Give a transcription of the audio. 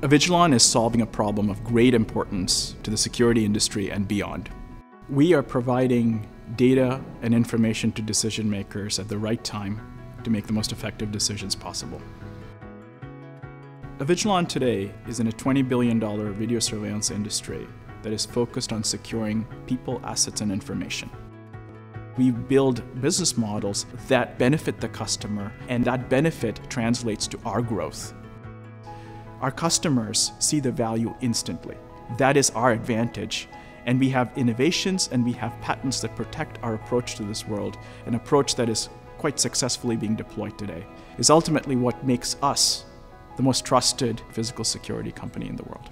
Avigilon is solving a problem of great importance to the security industry and beyond. We are providing data and information to decision makers at the right time to make the most effective decisions possible. Avigilon today is in a $20 billion video surveillance industry that is focused on securing people, assets, and information. We build business models that benefit the customer, and that benefit translates to our growth. Our customers see the value instantly. That is our advantage. And we have innovations and we have patents that protect our approach to this world, an approach that is quite successfully being deployed today, is ultimately what makes us the most trusted physical security company in the world.